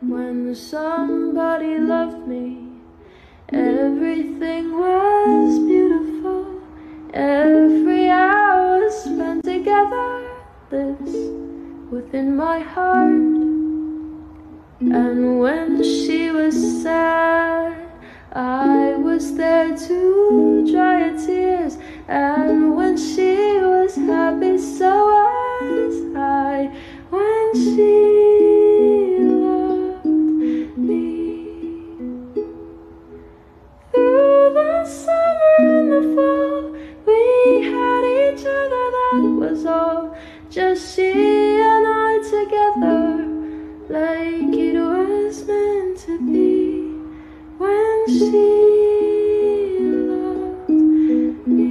when somebody loved me. Everything was beautiful. Every hour spent together lives within my heart. And when she was sad, I was there to dry her tears. And when she was happy, so was I. When she the summer and the fall. We had each other, that was all. Just she and I together, like it was meant to be. When she loved me.